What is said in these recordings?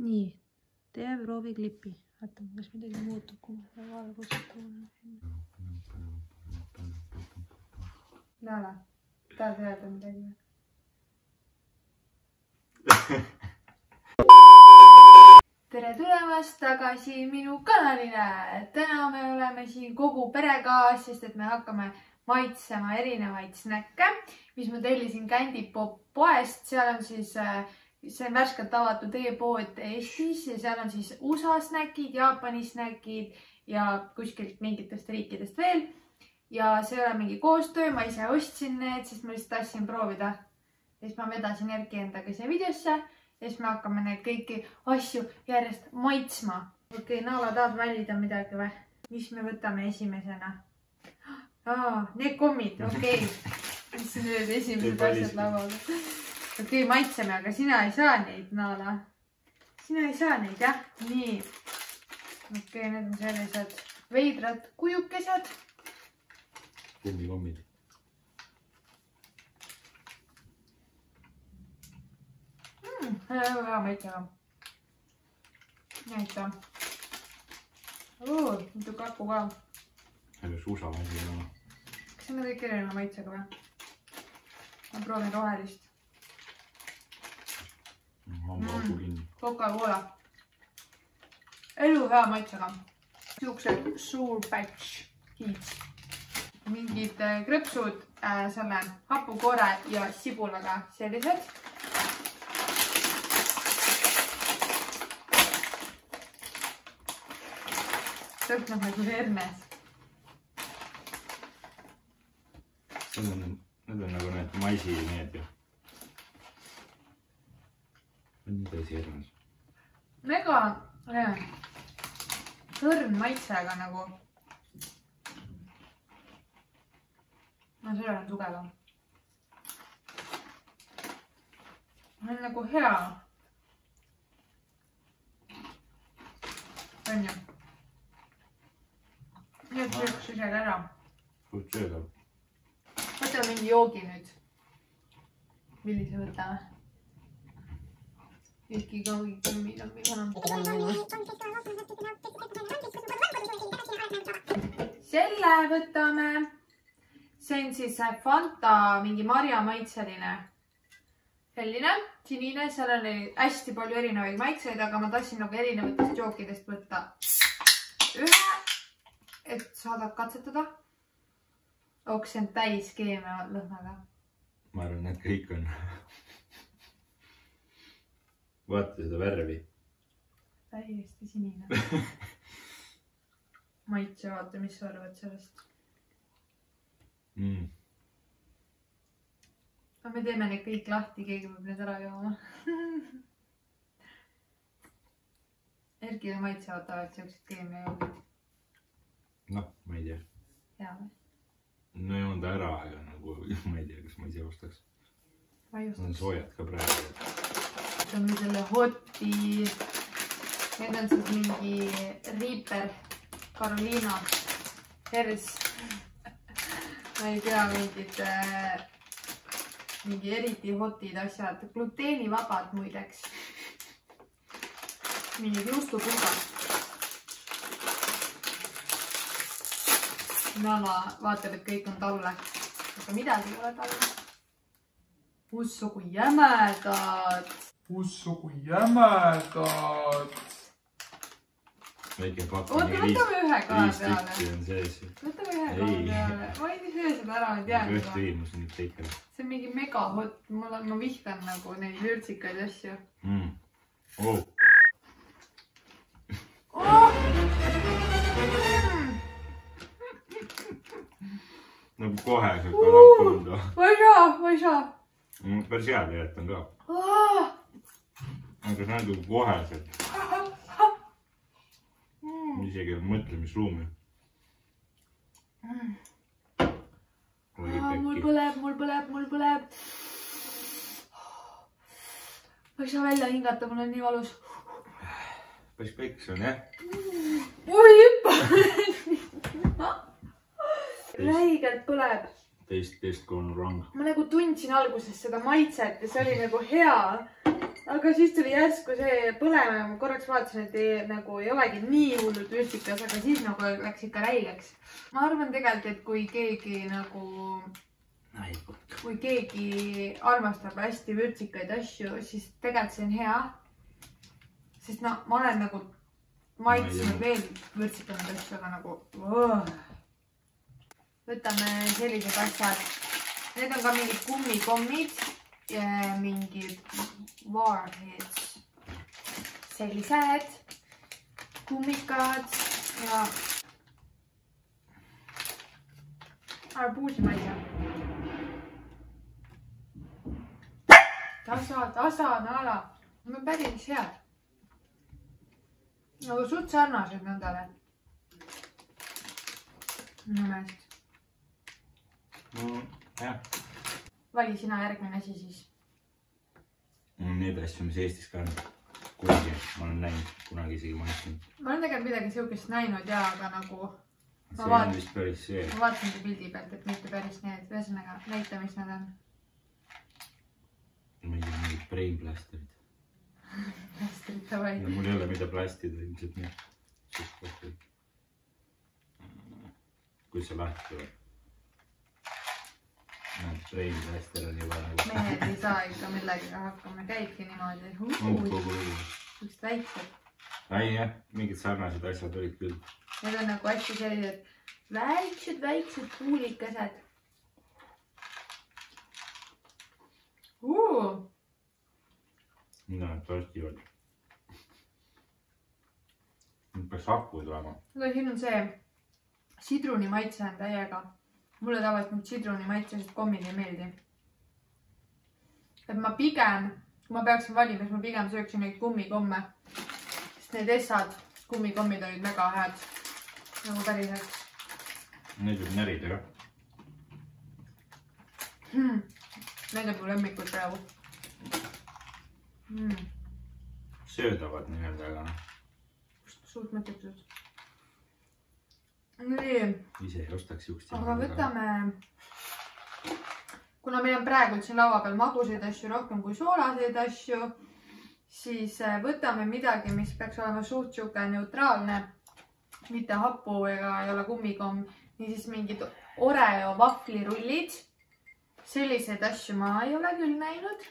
nii, tee prooviklippi. oota, kas midagi muutub, kui ma valgust tunnen? Nala, tahad öelda midagi? tere tulemast tagasi minu kanalile. täna me oleme siin kogu perega, sest et me hakkame maitsema erinevaid snäkke, mis ma tellisin Candy Pop poest, seal on siis äh, see on värskelt avatud e-pood Eestis ja seal on siis USA snäkid, Jaapani snäkid ja kuskilt mingitest riikidest veel. ja see ei ole mingi koostöö, ma ise ostsin need, sest ma lihtsalt tahtsin proovida. ja siis ma vedasin Erki endaga siia videosse ja siis me hakkame neid kõiki asju järjest maitsma. okei okay,, Naala, tahad valida midagi või? mis me võtame esimesena? aa, need kommid, okei okay. mis need esimesed asjad laual? Okei okay,, maitseme, aga sina ei saa neid, Naala. sina ei saa neid, jah? nii. okei okay,, need on sellised veidrad kujukesed. kummikommid. hea maitsega. näita. mitu kakku ka. selle susa asi on. kas need on kõik erineva maitsega või? ma proovin rohelist. Hambaaugu kinni. Coca-Cola. elu hea maitsega. siuksed suur batch kiits. mingid äh, krõpsud äh, selle hapukoore ja sibulaga, sellised. lõhnab nagu hernes. Need on, need on nagu need maisi need ju. On täis hernes. mega äh, õrn maitsega nagu. no sellel on tugevam. see on nagu hea. on ju? nüüd sööks ise ka ära. suht söödav. võtame mingi joogi nüüd. millise võtame? Vihki ka mingi kummid on meil enam. selle võtame. see on siis Fanta mingi marjamaitseline. selline sinine, seal on hästi palju erinevaid maitseid, aga ma tahtsin nagu erinevatest jookidest võtta ühe, et saada katsetada. oh, see on täis keemia lõhnaga. ma arvan, need kõik on. vaata seda värvi. täiesti sinine. maitse, vaata, mis sa arvad sellest. Mm. aga me teeme need kõik lahti, keegi peab need ära jooma. Erkile maitsevad tavaliselt siuksed keemiajoogid. noh, ma ei tea. hea või? no ei olnud ära, aga nagu ma ei tea, kas ma ise ostaks. ma ei Need on soojad ka praegu. Võtame selle hoti. Need on siis mingi Reaper Carolina Hers. ma ei tea, mingid äh,, mingi eriti hotid asjad, gluteenivabad muideks. mingid juustupulgad. Nana vaatab, et kõik on talle, aga midagi ei ole talle. Ussu kui jämedad. ussu kui jämedad. väike pakk. oota, võtame ühe ka peale. võtame ühe Ei. ka peale. ma ei söö seda ära, ma tean üht juba. viimus on ikka ikka see on mingi megahot, mul on, ma vihkan nagu neid vürtsikaid asju mm.. Oh. oh!. nagu kohe see kannab tunda ma ei saa, ma ei saa mm,. päris hea tegelikult on ka, aga see on nagu koheselt, isegi ei ole mõtlemisruumi. mul põleb, mul põleb, mul põleb. ma ei saa välja hingata, mul on nii valus. päris peks on jah. oi hüppa. räigelt põleb. Taste, taste gone wrong. ma nagu tundsin alguses seda maitset ja see oli nagu hea. aga siis tuli järsku see põlema ja ma korraks vaatasin, et ei, nagu ei olegi nii hullult vürstikas, aga siis nagu läks ikka räigeks. ma arvan tegelikult, et kui keegi nagu, kui keegi armastab hästi vürtsikaid asju, siis tegelikult see on hea. sest no ma olen nagu maitsnud Ma veel vürtsikamaid asju, aga nagu oh.. Võtame sellised asjad. Need on ka mingid kummikommid ja mingid warheads. sellised kummikad ja arbuusimaitse. tasa, tasa, nala, need on päris head. nagu suht sarnased nendele. minu meelest. jah, vali sina järgmine asi siis. neid asju, mis Eestis ka on. kuigi ma olen näinud, kunagi isegi maininud. ma olen tegelikult midagi siukest näinud ja, aga nagu on päris see. ma vaatasingi pildi pealt, et mitte päris need, ühesõnaga näita, mis need on. mingid, mingid brain blasterid. hästi davai. mul ei ole, mida plastida ilmselt nii. kui see lahti tuleb. näed, brain blaster on juba nagu. mehed ei saa ikka millegagi hakkama, käibki niimoodi. lugu. siuksed väiksed, ei jah, mingid sarnased asjad olid küll. need on nagu hästi sellised väiksed, väiksed puulikesed uh,. mida nad tortivad? nüüd peaks hapu tulema. aga siin on see sidruni maitse on täiega. Mulle tavaliselt need sidruni maitsesed kommid ei meeldi. et ma pigem, kui ma peaksin valima, siis ma pigem sööksin neid kummikomme. sest need essad kummikommid olid väga head. nagu päriselt Neid võib närida ka. hmm.. Need on mu lemmikud praegu hmm.. söödavad nii-öelda, aga noh, suht mõttetud. Nii ise ei ostaks siukest. aga. võtame, kuna meil on praegu siin laua peal magusaid asju rohkem kui soolaseid asju, siis äh, võtame midagi, mis peaks olema suht sihuke neutraalne, mitte hapu ega ei ole kummikomm, niisiis mingid Oreo vahvlirullid. selliseid asju ma ei ole küll näinud.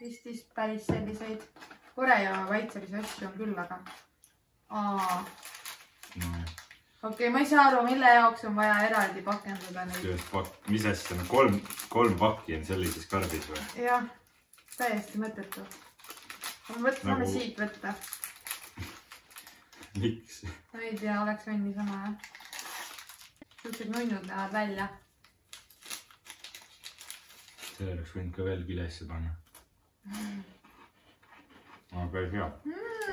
Eestis päris selliseid Oreo maitselisi asju on küll, aga. aa okei okay,, ma ei saa aru, mille jaoks on vaja eraldi pakendada neid. mis asja, no kolm, kolm pakki on sellises karbis või? jah, täiesti mõttetu. mõtlen Nagu- siit võtta. miks? ma ei tea, oleks võinud niisama jah. siuksed nunnud näevad välja. selle oleks võinud ka veel kilesse panna. aga päris hea.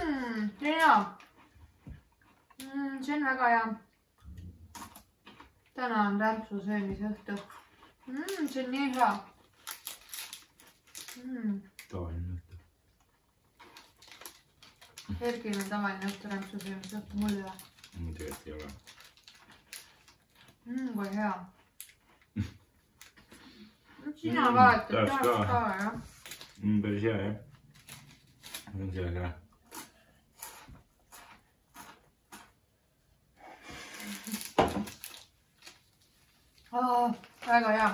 on hea mm,. see on väga hea. täna on rämpsu söömise õhtu mm,. see on nii hea mm.. tavaline õhtu. Ergil on tavaline õhtu rämpsu söömise õhtu, mul ei ole mul tegelikult ei ole. mm,. kui hea. sina Mm, vaata, tahaks ka. jah. päris hea jah. on sellega väga hea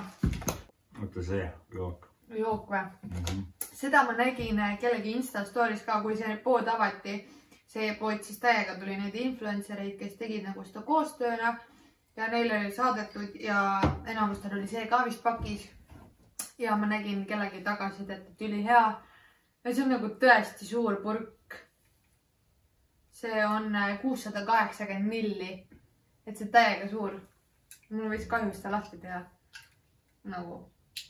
oota see jook jook või? mm. -hmm. seda ma nägin äh, kellegi Insta story's ka, kui see pood avati. see pood siis täiega tuli neid influencer eid, kes tegid nagu seda koostööna ja neile oli saadetud ja enamustel oli see ka vist pakis. ja ma nägin kellegi tagasisidet, et ülihea. ja see on nagu tõesti suur purk. see on äh, kuussada kaheksakümmend milli. et see on täiega suur. Mul võis kahju seda lahti teha. nagu,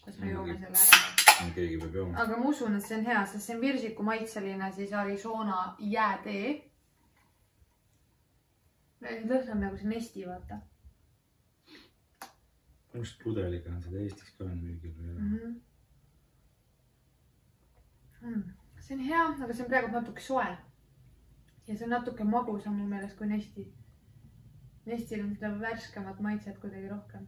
kas me joome selle ära keegi peab jooma. aga ma usun, et see on hea, sest see on virsiku maitseline siis Arizona jäätee. lõhn on nagu see Nesti, vaata arust pudeliga on seda Eestis ka on müügil või mm. -hmm. Mm. see on hea, aga see on praegu natuke soe. ja see on natuke magusam mu meelest kui Nesti. Nestil on seda värskemat maitset kuidagi rohkem,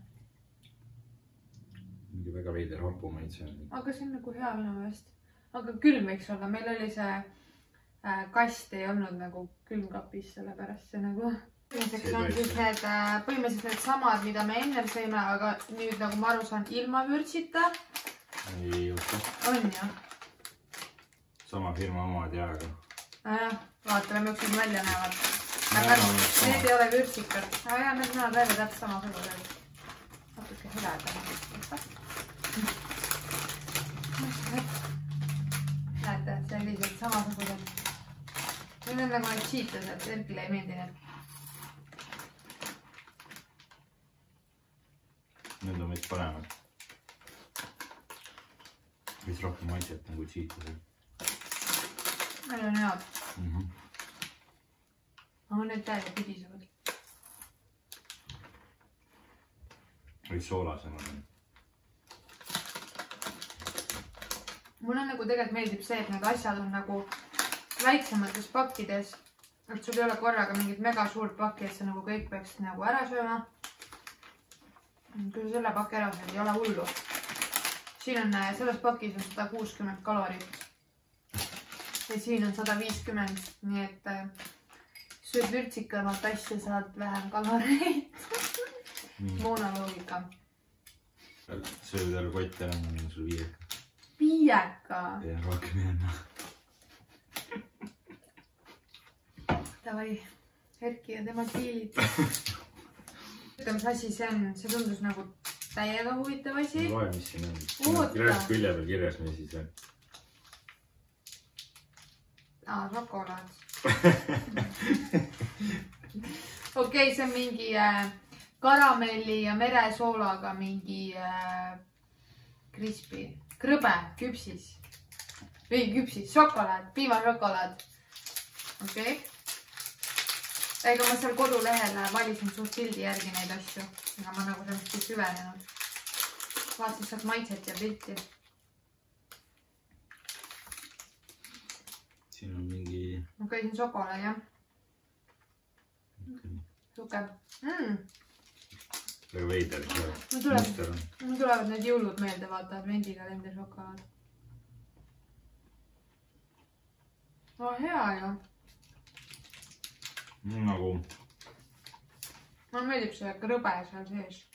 mingi väga veider hapumaitse on. aga see on nagu hea minu meelest. aga külm võiks olla, meil oli see äh, kast ei olnud nagu külmkapis, sellepärast see nagu. põhimõtteliselt on siis need äh,, põhimõtteliselt needsamad, mida me ennem sõime, aga nüüd nagu ma aru saan, ilma vürtsita ei oska, on ju. sama firma omad ja, aga nojah, vaatame, millised välja näevad. Aga need ei ole vürtsikad. aga jaa, need näevad välja täpselt samasugused. natuke heledamad. näete, sellised samasugused. Need on nagu need cheetosed, Erkile ei meeldi need. need on veits paremad. veits rohkem maitset nagu cheetosed Need on head, mm. -hmm. Aga need täiega pidisevad. veits soolasemad mulle nagu tegelikult meeldib see, et need asjad on nagu väiksemates pakkides. et sul ei ole korraga mingit mega suurt pakki, et sa nagu kõik peaksid nagu ära sööma. kui sa selle paki ära sööd, ei ole hullu. siin on, selles pakis on sada kuuskümmend kalorit. ja siin on sada viiskümmend, nii et sööd vürtsikamat asja, saad vähem kaloreid. moonaloogika. sööd jälle kotti ära, ma annan sulle viie viieka. ja rohkem ei anna. Davai, Erki ja tema diilid. ütle, mis asi see on, see tundus nagu täiega huvitav asi. loe, mis siin on. Kirjas külje peal kirjas, mis siis on. aa, šokolaad. okei, see on mingi äh, karamelli ja meresoolaga mingi äh, krispy, krõbe, küpsis. ei, küpsis, šokolaad, piimašokolaad. okei okay.. ega ma seal kodulehel valisin suht pildi järgi neid asju, ega ma nagu sellest ei süvenenud. vaatasin sealt maitset ja pilti. siin on mingi. okay,, see on šokolaad jah, sihuke mm.. väga veider mul tuleb, mul tulevad need jõulud meelde, vaata advendikalender šokolaad. no hea ju, nagu mulle meeldib see krõbe seal sees.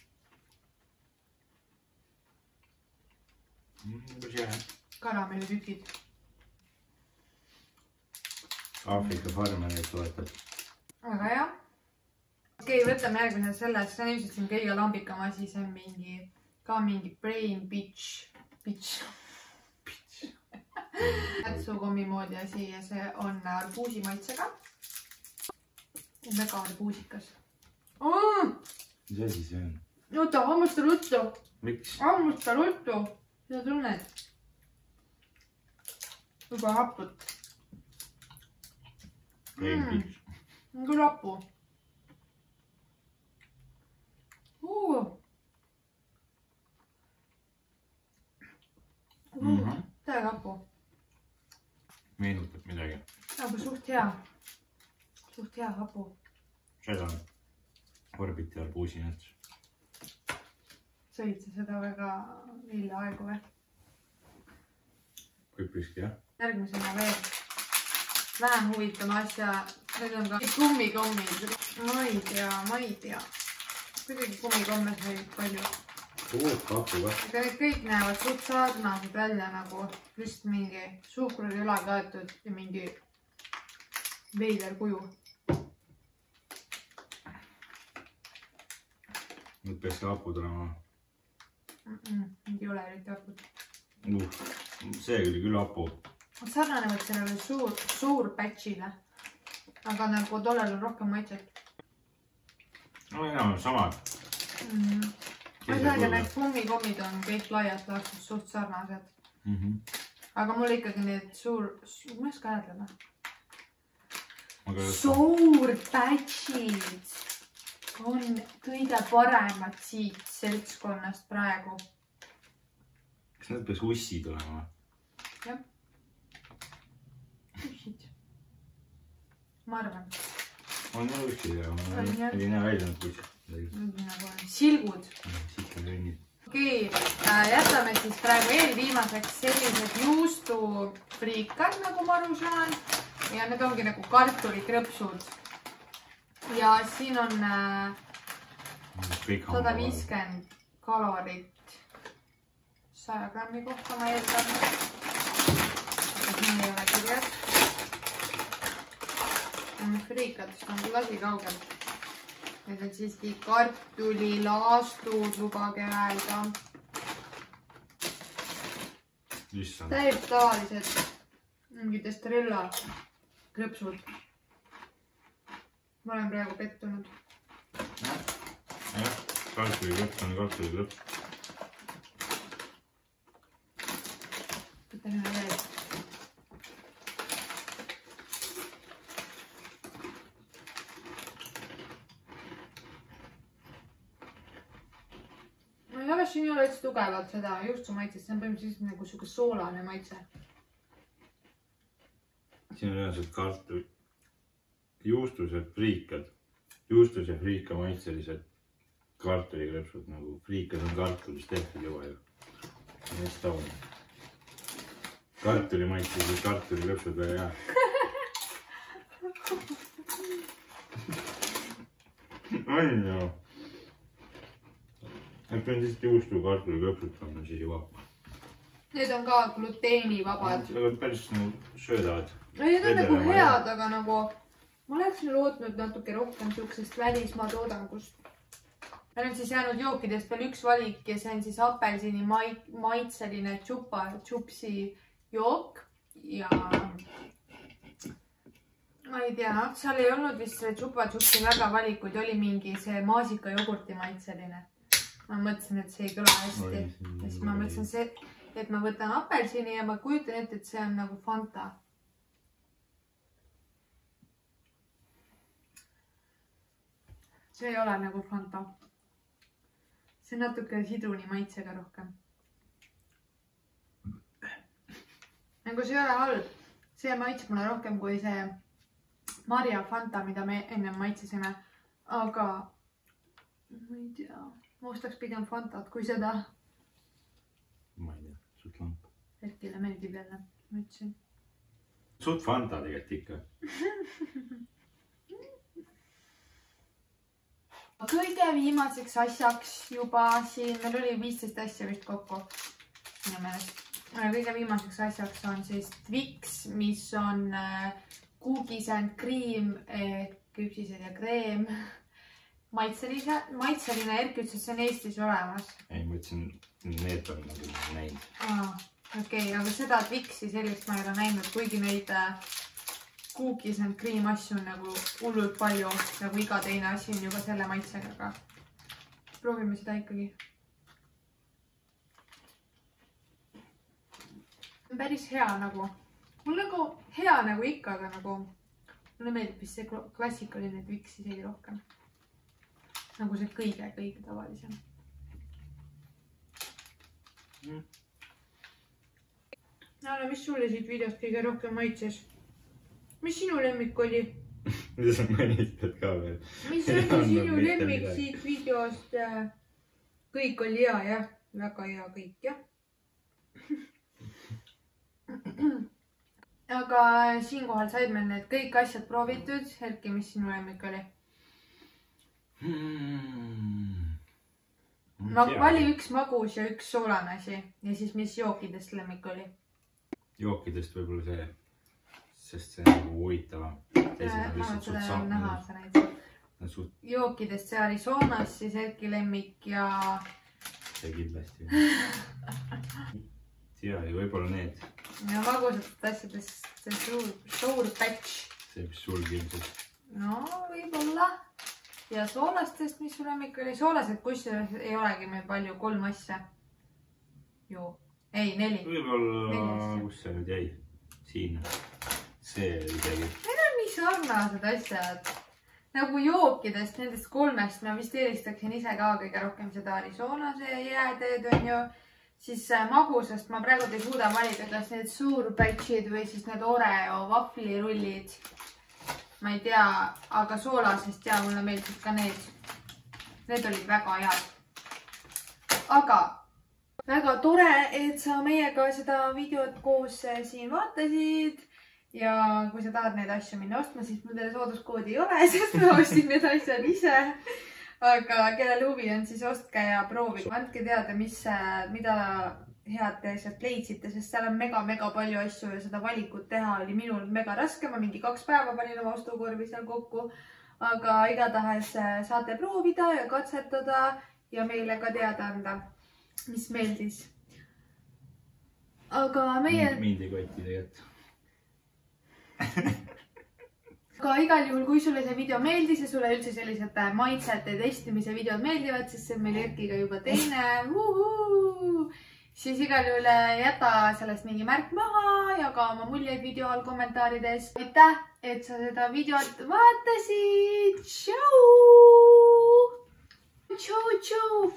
hea. karamellitükid. Aafrika farmereid toetab. väga hea. okei okay,, võtame järgmise selle, see on ilmselt siin kõige lambikam asi, see on mingi, ka mingi brain bitch, bitch. nätsukommi moodi asi ja see on arbuusi maitsega. väga arbuusikas mm!. mis asi see on? oota, hammusta ruttu, hammusta ruttu, mida tunned? juba hapud, Küll hapu uh.. Mhm. täiega hapu, meenutab midagi. aga suht hea, suht hea hapu. seda on Orbiti arbuusinats. sõid sa seda väga hiljaaegu või? üpriski jah. järgmisena veel vähem huvitava asja, need on ka kummikommid. ma ei tea, ma ei tea. kuidagi kummikomme sai palju, suurt paku ka. aga need kõik näevad suht sarnased välja nagu lihtsalt mingi suhkrut üle kaetud ja mingi veider kuju. nüüd peaks ka hapu tulema Need ei ole eriti hapud. uh,. see oli küll hapu. Nad sarnanevad sellele suur, suur batch'ile. aga nagu tollel on rohkem maitset no enam-vähem samad. mm. teagi, need kummikommid on kõik laias laastus suht sarnased, mm. -hmm. aga mulle ikkagi need suur, ma ei oska hääldada. aga suur batch'id on kõige paremad siit seltskonnast praegu. kas need peaks ussid olema? Ma arvan, on On, jah. ei näe välja nagu on silgud, siit on kõnnid. okei okay,, jätame siis praegu eelviimaseks sellised juustufriikad, nagu ma aru saan. ja need ongi nagu kartulikrõpsud. ja siin on äh, sada viiskümmend kalorit saja grammi kohta, ma eeldan. aga siin ei ole kirjas. Friikadest on küll asi kaugel. Need on siiski kartulilaastud, lubage öelda. täiesti tavalised mingid Estrella krõpsud. ma olen praegu pettunud. jah, kartulikõpp on kartulikõpp. võtan ühe veel. Kas siin ei ole üldse tugevalt seda juustumaitset, see on põhimõtteliselt nagu sihuke soolane maitse. siin on ühesõnaga kartul, juustused, friikad, juustus ja friika maitselised kartulikrõpsud nagu friikad on kartulist tehtud juba ju. hästi tavaline. kartuli maitselised kartulikrõpsud väga hea. on ju. Et on siis juustu kartulikrõpsud panna siis juba. Need on ka gluteenivabad. aga päris nagu söödavad. ei, need on nagu Vedelema, head, aga nagu ma oleksin lootnud natuke rohkem siuksest välismaa toodangust. meil on siis jäänud jookidest veel üks valik ja see on siis apelsini mai-, maitseline tšupa, tšupsi jook ja ma ei tea, noh, seal ei olnud vist tšupa tšupsi väga valikuid, oli mingi see maasikajogurti maitseline. Ma mõtlesin, et see ei kõla hästi ja siis ma mõtlesin, see, et ma võtan apelsini ja ma kujutan ette, et see on nagu Fanta. see ei ole nagu Fanta. see on natuke sidruni maitsega rohkem. nagu see ei ole halb, see maitseb mulle rohkem kui see marja Fanta, mida me ennem maitsesime, aga ma ei tea, ma ostaks pigem Fantat kui seda ma ei tea, suht lamp. Erkile meeldib jälle, ma ütlesin. suht Fanta tegelikult ikka. kõige viimaseks asjaks juba siin, meil oli viisteist asja vist kokku minu meelest. kõige viimaseks asjaks on siis Twix, mis on äh, cookies and cream ehk küpsised ja kreem. maitselise, maitseline, see on Eestis olemas ei, ma ütlesin, need on nagu näinud. okei okay,, aga seda Twixi sellist ma ei ole näinud, kuigi neid äh, cookies and cream asju on nagu hullult palju, nagu iga teine asi on juba selle maitsega, aga proovime seda ikkagi. päris hea nagu, mul nagu hea nagu ikka, aga nagu mulle meeldib vist see kla- klassikaline Twix isegi rohkem. Nagu see kõige-kõige tavalisem. Naale, mis sulle siit videost kõige rohkem maitses? mis sinu lemmik oli? mida sa mõnitad ka veel? mis oli sinu lemmik midagi. siit videost? kõik oli hea jah, väga hea kõik jah. aga siinkohal said meil need kõik asjad proovitud. Erki, mis sinu lemmik oli? Hmm. ma vali üks magus ja üks soolane asi ja siis, mis jookidest lemmik oli? jookidest võib-olla see, sest see on nagu huvitavam. suht jookidest see Arizonas, siis Erki lemmik ja see kindlasti. ja, ja võib-olla need, ja magusatest asjadest see suur, suur batch. see, mis sul ilmselt. no võib-olla. Ja soolastest, mis su lemmik oli? soolased kusjuures ei olegi meil palju, kolm asja. ju, ei neli. võib-olla kus see nüüd jäi? siin. see isegi. nii sarnased asjad. nagu jookidest, nendest kolmest ma vist eelistaksin ise ka kõige rohkem seda Arizonase jääteed onju. siis äh, magusast ma praegu ei suuda valida, kas need suur batch'id või siis need Oreo vahvlirullid. Ma ei tea, aga soolasest ja mulle meeldisid ka need. Need olid väga head. aga väga tore, et sa meiega seda videot koos siin vaatasid. ja kui sa tahad neid asju minna ostma, siis mul teile sooduskoodi ei ole, sest ma ostsin need asjad ise. aga kellel huvi on, siis ostke ja proovige, andke teada, mis, mida head te sealt leidsite, sest seal on mega-mega palju asju ja seda valikut teha oli minul mega raske, ma mingi kaks päeva panin oma ostukorvi seal kokku. aga igatahes äh, saate proovida ja katsetada ja meile ka teada anda, mis meeldis. aga meie mind ei koti tegelikult. aga igal juhul, kui sulle see video meeldis ja sulle üldse sellised äh, maitsete testimise videod meeldivad, sest see on meil Erkiga juba teine, siis igal juhul äh, jäta sellest mingi märk maha, jaga oma muljeid video all kommentaarides. aitäh, et sa seda videot vaatasid. tšau. tšau, tšau,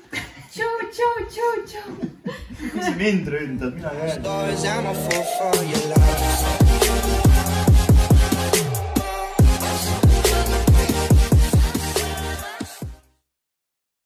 tšau, tšau, tšau, tšau. kui sa mind ründad, mina jään. Stars,